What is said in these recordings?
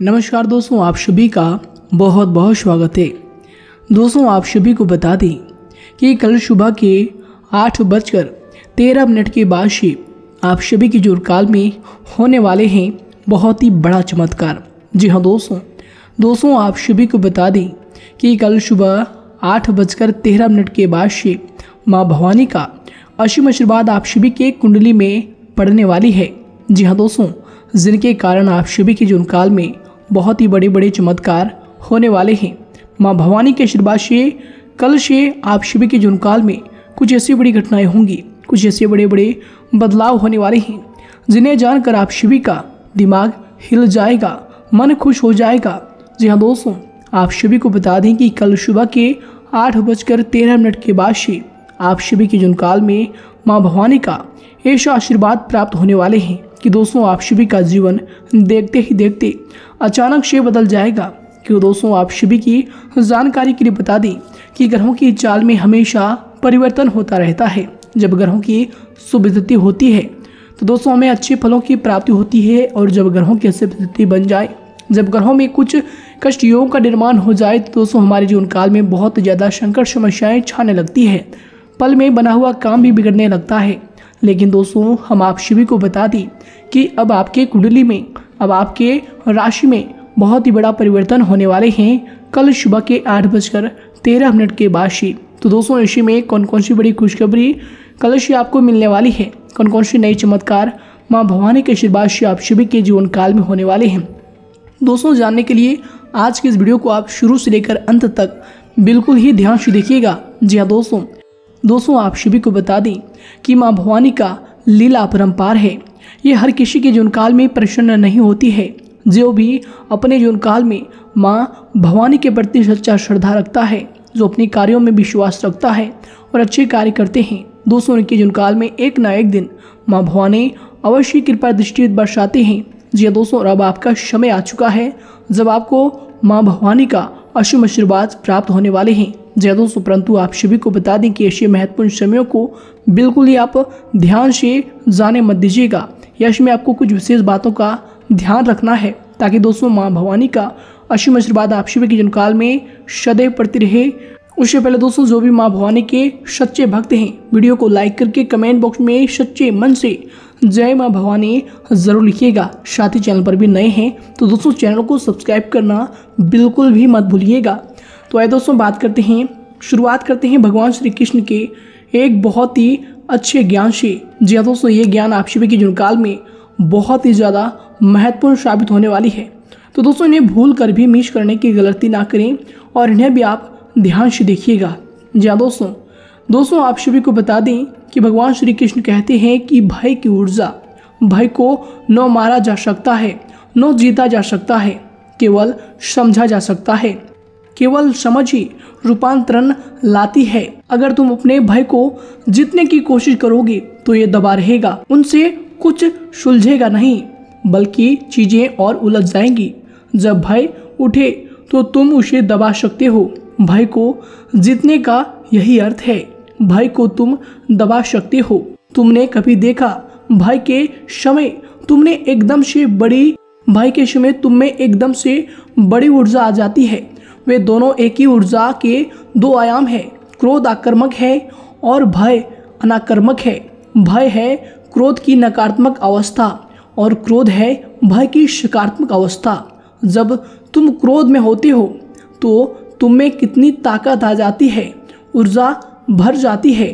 नमस्कार दोस्तों, आप सभी का बहुत बहुत स्वागत है। दोस्तों, आप सभी को बता दें कि कल सुबह के आठ बजकर तेरह मिनट के बाद से आप सभी की जुड़काल में होने वाले हैं बहुत ही बड़ा चमत्कार। जी हाँ दोस्तों दोस्तों, आप सभी को बता दें कि कल सुबह आठ बजकर तेरह मिनट के बाद से माँ भवानी का असीम आशीर्वाद आप सभी के कुंडली में पड़ने वाली है। जी हाँ दोस्तों, जिनके कारण आप सभी के जुनकाल में बहुत ही बड़े बड़े चमत्कार होने वाले हैं। माँ भवानी के आशीर्वाद से कल से आप सभी के जुनकाल में कुछ ऐसी बड़ी घटनाएँ होंगी, कुछ ऐसे बड़े बड़े बदलाव होने वाले हैं, जिन्हें जानकर आप सभी का दिमाग हिल जाएगा, मन खुश हो जाएगा। जी हाँ दोस्तों, आप सभी को बता दें कि कल सुबह के आठ बजकर तेरह मिनट के बाद से आप सभी के जुनकाल में माँ भवानी का ऐसा आशीर्वाद प्राप्त होने वाले हैं। कि दोस्तों, आप सभी का जीवन देखते ही देखते अचानक से बदल जाएगा। क्यों दोस्तों, आप सभी की जानकारी के लिए बता दें कि ग्रहों की चाल में हमेशा परिवर्तन होता रहता है। जब ग्रहों की सुविधति होती है तो दोस्तों, हमें अच्छे फलों की प्राप्ति होती है और जब ग्रहों की स्थिति बन जाए, जब ग्रहों में कुछ कष्ट योग का निर्माण हो जाए तो दोस्तों, हमारे जीवन काल में बहुत ज़्यादा संकट समस्याएँ छाने लगती है। पल में बना हुआ काम भी बिगड़ने लगता है। लेकिन दोस्तों, हम आप सभी को बता दें कि अब आपके कुंडली में, अब आपके राशि में बहुत ही बड़ा परिवर्तन होने वाले हैं। कल सुबह के आठ बजकर तेरह मिनट के बाद से। तो दोस्तों, ऐसे में कौन कौन सी बड़ी खुशखबरी कल से आपको मिलने वाली है? कौन कौन सी नई चमत्कार माँ भवानी के आशीर्वाद से आप सभी के जीवन काल में होने वाले हैं? दोस्तों, जानने के लिए आज की इस वीडियो को आप शुरू से लेकर अंत तक बिल्कुल ही ध्यान से देखिएगा। जी हाँ दोस्तों। दोस्तों, आप सभी को बता दें कि माँ भवानी का लीला परम्पार है। ये हर किसी के जीवन काल में प्रसन्न नहीं होती है। जो भी अपने जीवन काल में माँ भवानी के प्रति सच्चा श्रद्धा रखता है, जो अपने कार्यों में विश्वास रखता है और अच्छे कार्य करते हैं। दोस्तों उनके जीवन काल में एक ना एक दिन माँ भवानी अवश्य कृपा दृष्टि बरसाते हैं। जी हाँ दोस्तों अब आपका समय आ चुका है, जब आपको माँ भवानी का अशुभ आशीर्वाद प्राप्त होने वाले हैं। जय दोस्तों परंतु आप सभी को बता दें कि ऐसे महत्वपूर्ण समयों को बिल्कुल ही आप ध्यान से जाने मत दीजिएगा। यश में आपको कुछ विशेष बातों का ध्यान रखना है, ताकि दोस्तों माँ भवानी का अशुभ आशीर्वाद आप सभी के जनकाल में सदैव प्रति रहे। उससे पहले दोस्तों, जो भी माँ भवानी के सच्चे भक्त हैं, वीडियो को लाइक करके कमेंट बॉक्स में सच्चे मन से जय माँ भवानी ज़रूर लिखिएगा। साथ ही चैनल पर भी नए हैं तो दोस्तों चैनल को सब्सक्राइब करना बिल्कुल भी मत भूलिएगा। तो आइए दोस्तों बात करते हैं, शुरुआत करते हैं भगवान श्री कृष्ण के एक बहुत ही अच्छे ज्ञान से जी हाँ दोस्तों, ये ज्ञान आप सभी के जुनकाल में बहुत ही ज़्यादा महत्वपूर्ण साबित होने वाली है। तो दोस्तों, इन्हें भूल कर भी मिस करने की गलती ना करें और इन्हें भी आप ध्यान से देखिएगा। जी हाँ दोस्तों दोस्तों, आप सभी को बता दें कि भगवान श्री कृष्ण कहते हैं कि भय की ऊर्जा, भय को न मारा जा सकता है, न जीता जा सकता है, केवल समझा जा सकता है। केवल समझ ही रूपांतरण लाती है। अगर तुम अपने भय को जीतने की कोशिश करोगे तो ये दबा रहेगा। उनसे कुछ सुलझेगा नहीं, बल्कि चीज़ें और उलझ जाएँगी। जब भय उठे तो तुम उसे दबा सकते हो। भय को जीतने का यही अर्थ है। भय को तुम दबा सकते हो। तुमने कभी देखा भय के समय? तुमने एकदम से बड़ी, भय के समय तुम में एकदम से बड़ी ऊर्जा आ जाती है। वे दोनों एक ही ऊर्जा के दो आयाम है। क्रोध आक्रमक है और भय अनाक्रमक है। भय है क्रोध की नकारात्मक अवस्था और क्रोध है भय की सकारात्मक अवस्था। जब तुम क्रोध में होते हो तो तुम में कितनी ताकत आ जाती है। ऊर्जा भर जाती है।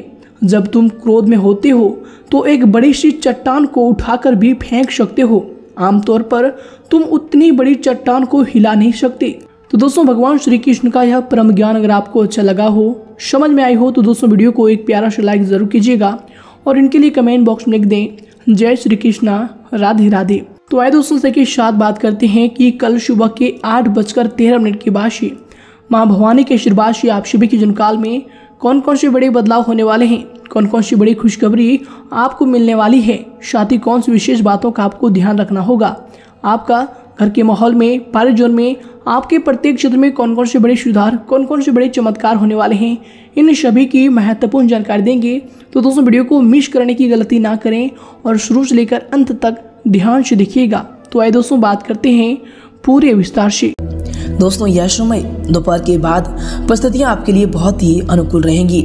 जब तुम क्रोध में होते हो तो एक बड़ी सी चट्टान को उठाकर भी फेंक सकते हो। आमतौर पर तुम उतनी बड़ी चट्टान को हिला नहीं सकते। तो दोस्तों, भगवान श्री कृष्ण का यह परम ज्ञान अगर आपको अच्छा लगा हो, समझ में आई हो तो दोस्तों, वीडियो को एक प्यारा सा लाइक ज़रूर कीजिएगा और इनके लिए कमेंट बॉक्स में लिख दें, जय श्री कृष्णा, राधे राधे। तो आए दोस्तों से के साथ बात करते हैं कि कल सुबह के आठ बजकर तेरह मिनट के बाद से। माँ भवानी के आशीर्वाद से आप सभी के जनकाल में कौन कौन से बड़े बदलाव होने वाले हैं कौन कौन सी बड़ी खुशखबरी आपको मिलने वाली है, साथ ही कौन सी विशेष बातों का आपको ध्यान रखना होगा। आपका घर के माहौल में पारित जोन में, आपके प्रत्येक क्षेत्र में कौन कौन से बड़े सुधार कौन कौन से बड़े चमत्कार होने वाले हैं, इन सभी की महत्वपूर्ण जानकारी देंगे। तो दोस्तों, वीडियो को मिस करने की गलती ना करें और शुरू से लेकर अंत तक ध्यान से देखिएगा। तो आइए दोस्तों, बात करते हैं पूरे विस्तार से। दोस्तों यह समय दोपहर के बाद परिस्थितियाँ आपके लिए बहुत ही अनुकूल रहेंगी।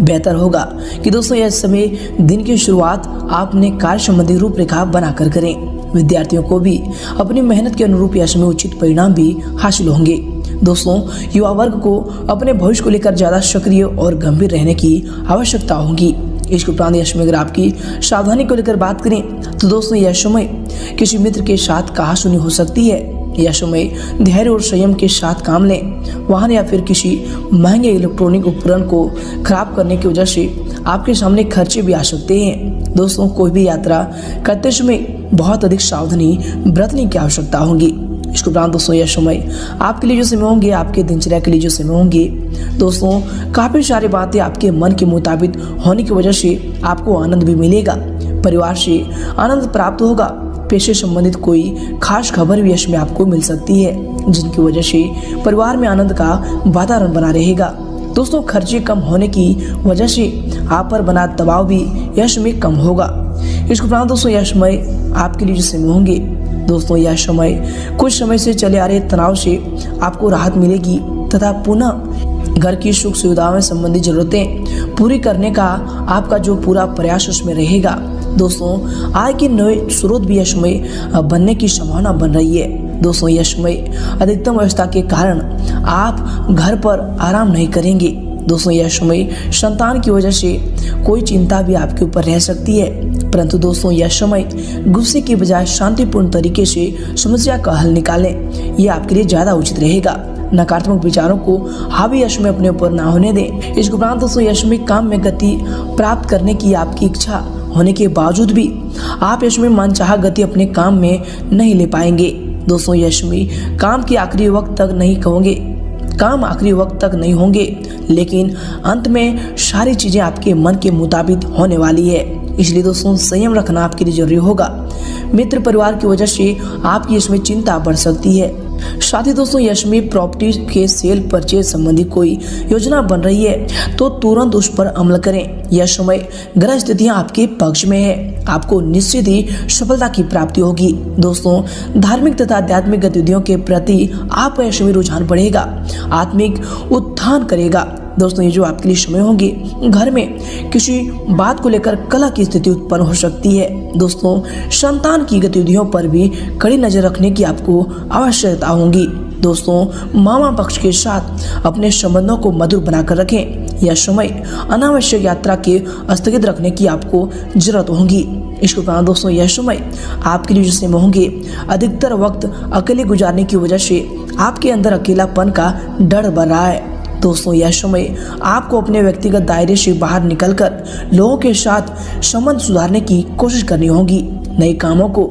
बेहतर होगा कि दोस्तों, यह समय दिन की शुरुआत आपने कार्य संबंधी रूपरेखा बनाकर करें। विद्यार्थियों को भी अपनी मेहनत के अनुरूप या समय उचित परिणाम भी हासिल होंगे। दोस्तों, युवा वर्ग को अपने भविष्य को लेकर ज़्यादा सक्रिय और गंभीर रहने की आवश्यकता होगी। इसके उपरांत यश में अगर आपकी सावधानी को लेकर बात करें तो दोस्तों यह समय किसी मित्र के साथ कहा सुनी हो सकती है। यह समय धैर्य और संयम के साथ काम लें। वाहन या फिर किसी महँगे इलेक्ट्रॉनिक उपकरण को खराब करने की वजह से आपके सामने खर्चे भी आ सकते हैं। दोस्तों, कोई भी यात्रा करते समय बहुत अधिक सावधानी बरतने की आवश्यकता होगी। इसके दोस्तों यह समय आपके लिए जो समय होंगे, आपके दिनचर्या के लिए जो समय होंगे, दोस्तों, काफ़ी सारी बातें आपके मन के मुताबिक होने की वजह से आपको आनंद भी मिलेगा, परिवार से आनंद प्राप्त होगा। पेशे संबंधित कोई खास खबर भी यश में आपको मिल सकती है, जिनकी वजह से परिवार में आनंद का वातावरण बना रहेगा। दोस्तों, खर्चे कम होने की वजह से आप पर बना दबाव भी यश में कम होगा। इसके उपरांत दोस्तों यह समय आपके लिए जो समय होंगे दोस्तों, यह समय, कुछ समय से चले आ रहे तनाव से आपको राहत मिलेगी तथा पुनः घर की सुख सुविधाओं में संबंधित जरूरतें पूरी करने का आपका जो पूरा प्रयास उसमें रहेगा। दोस्तों, आय के नए स्रोत भी यह समय बनने की संभावना बन रही है। दोस्तों, यह समय अधिकतम व्यवस्था के कारण आप घर पर आराम नहीं करेंगे। दोस्तों, यह समय संतान की वजह से कोई चिंता भी आपके ऊपर रह सकती है। परंतु दोस्तों, यह समय गुस्से के बजाय शांतिपूर्ण तरीके से समस्या का हल निकालें। यह आपके लिए ज़्यादा उचित रहेगा। नकारात्मक विचारों को हावी यश में अपने ऊपर ना होने दें। इसके उपरांत दोस्तों यश में काम में गति प्राप्त करने की आपकी इच्छा होने के बावजूद भी आप यश में मनचाह गति अपने काम में नहीं ले पाएँगे। दोस्तों, यश में काम के आखिरी वक्त तक नहीं कहोगे। काम आखिरी वक्त तक नहीं होंगे, लेकिन अंत में सारी चीज़ें आपके मन के मुताबिक होने वाली है। इसलिए दोस्तों, संयम रखना आपके लिए ज़रूरी होगा। मित्र परिवार की वजह से आपकी इसमें चिंता बढ़ सकती है। साथ ही दोस्तों यशमी प्रॉपर्टी के सेल परचेज संबंधी कोई योजना बन रही है तो तुरंत उस पर अमल करें। यह समय ग्रह स्थितियाँ आपके पक्ष में है। आपको निश्चित ही सफलता की प्राप्ति होगी। दोस्तों, धार्मिक तथा आध्यात्मिक गतिविधियों के प्रति आपका यशमी रुझान बढ़ेगा, आत्मिक उत्थान करेगा। दोस्तों, ये जो आपके लिए समय होंगे, घर में किसी बात को लेकर कला की स्थिति उत्पन्न हो सकती है। दोस्तों, संतान की गतिविधियों पर भी कड़ी नज़र रखने की आपको आवश्यकता होगी। दोस्तों, मामा पक्ष के साथ अपने संबंधों को मधुर बनाकर रखें। यह समय अनावश्यक यात्रा के स्थगित रखने की आपको ज़रूरत होगी। इसके उपरांत दोस्तों, यह समय आपके लिए जिससे होंगे, अधिकतर वक्त अकेले गुजारने की वजह से आपके अंदर अकेलापन का डर बढ़ रहा है। दोस्तों यह समय आपको अपने व्यक्तिगत दायरे से बाहर निकलकर लोगों के साथ संबंध सुधारने की कोशिश करनी होगी। नए कामों को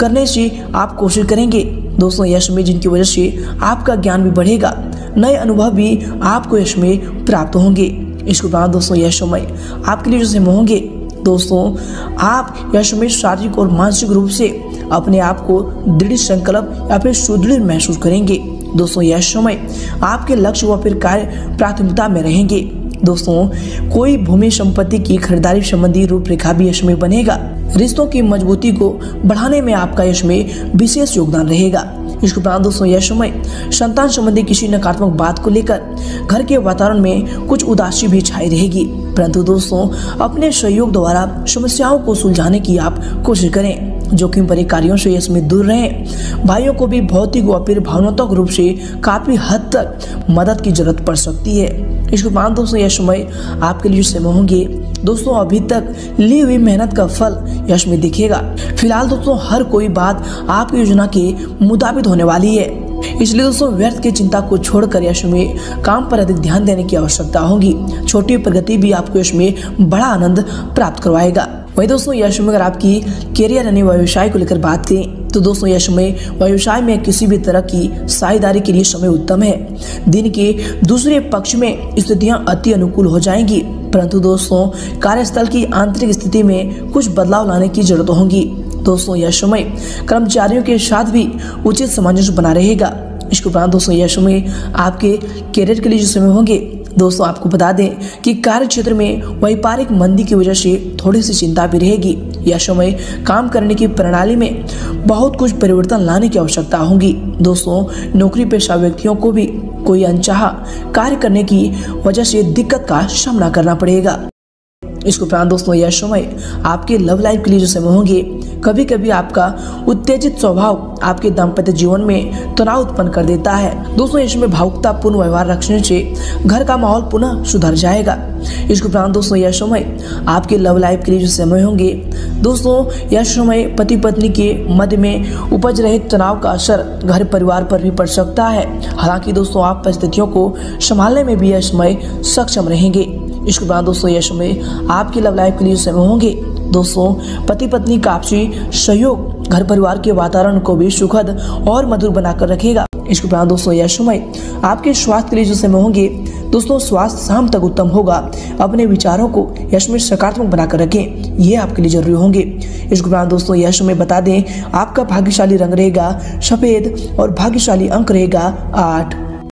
करने से आप कोशिश करेंगे। दोस्तों यह समय जिनकी वजह से आपका ज्ञान भी बढ़ेगा, नए अनुभव भी आपको यश में प्राप्त होंगे। इसके बाद दोस्तों यह समय आपके लिए जो समय होंगे। दोस्तों, आप यश में शारीरिक और मानसिक रूप से अपने आप को दृढ़ संकल्प या फिर सुदृढ़ महसूस करेंगे। दोस्तों, यह समय आपके लक्ष्य व फिर कार्य प्राथमिकता में रहेंगे। दोस्तों, कोई भूमि संपत्ति की खरीदारी संबंधी रूपरेखा भी यश में बनेगा। रिश्तों की मजबूती को बढ़ाने में आपका यश में विशेष योगदान रहेगा। इसके उपरांत दोस्तों यह समय, संतान संबंधी किसी नकारात्मक बात को लेकर घर के वातावरण में कुछ उदासी भी छाई रहेगी। परंतु दोस्तों, अपने सहयोग द्वारा समस्याओं को सुलझाने की आप कोशिश करें जोखिम भरे कार्यों से इसमें दूर रहें। भाइयों को भी भौतिक व फिर भावनात्मक रूप से काफ़ी हद तक मदद की ज़रूरत पड़ सकती है। इसके बाद दोस्तों यह समय, आपके लिए समय होंगे। दोस्तों, अभी तक ली हुई मेहनत का फल यश में दिखेगा। फ़िलहाल दोस्तों, हर कोई बात आपकी योजना के मुताबिक होने वाली है। इसलिए दोस्तों, व्यर्थ की चिंता को छोड़कर यश में काम पर अधिक ध्यान देने की आवश्यकता होगी। छोटी प्रगति भी आपको यश में बड़ा आनंद प्राप्त करवाएगा। वही दोस्तों यश में अगर आपकी करियर यानी व्यवसाय को लेकर बात करें तो दोस्तों यश में व्यवसाय में किसी भी तरह की साझेदारी के लिए समय उत्तम है। दिन के दूसरे पक्ष में स्थितियाँ अति अनुकूल हो जाएँगी, परंतु दोस्तों, कार्यस्थल की आंतरिक स्थिति में कुछ बदलाव लाने की ज़रूरत होगी। दोस्तों, यह समय कर्मचारियों के साथ भी उचित सामंजस्य बना रहेगा। इसके उपरांत दोस्तों, यह समय आपके करियर के लिए जो समय होंगे, दोस्तों, आपको बता दें कि कार्य क्षेत्र में व्यापारिक मंदी की वजह से थोड़ी सी चिंता भी रहेगी। यह समय काम करने की प्रणाली में बहुत कुछ परिवर्तन लाने की आवश्यकता होगी। दोस्तों, नौकरी पेशा व्यक्तियों को भी कोई अनचाहा कार्य करने की वजह से दिक्कत का सामना करना पड़ेगा। इसके उपरांत दोस्तों यह समय आपके लव लाइफ के लिए जो समय होंगे कभी कभी आपका उत्तेजित स्वभाव आपके दाम्पत्य जीवन में तनाव उत्पन्न कर देता है। दोस्तों इसमें भावुकतापूर्ण व्यवहार रखने से घर का माहौल पुनः सुधर जाएगा। इसके उपरांत दोस्तों यह समय आपके लव लाइफ के लिए जो समय होंगे, दोस्तों यह समय पति पत्नी के मध्य में उपज रहे तनाव का असर घर परिवार पर भी पड़ सकता है। हालाँकि दोस्तों, आप परिस्थितियों को संभालने में भी यह समय सक्षम रहेंगे। बाद दोस्तों यह समय आपकी लव लाइफ के लिए समय होंगे। दोस्तों पति पत्नी का आपसी सहयोग घर परिवार के वातावरण को भी सुखद और मधुर बनाकर रखेगा। इसके उपरांत दोस्तों यह समय आपके स्वास्थ्य के लिए जो समय होंगे, दोस्तों, स्वास्थ्य शाम तक उत्तम होगा। अपने विचारों को यश में सकारात्मक बनाकर रखें, ये आपके लिए ज़रूरी होंगे। इसके उपरांत दोस्तों यह समय बता दें, आपका भाग्यशाली रंग रहेगा, सफ़ेद और भाग्यशाली अंक रहेगा आठ।